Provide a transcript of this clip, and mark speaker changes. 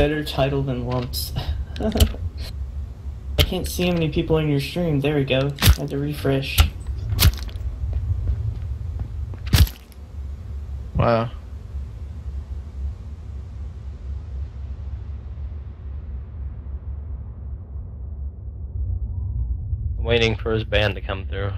Speaker 1: better title than lumps. I can't see how many people in your stream. There we go. I had to refresh.
Speaker 2: Wow.
Speaker 3: I'm waiting for his band to come through.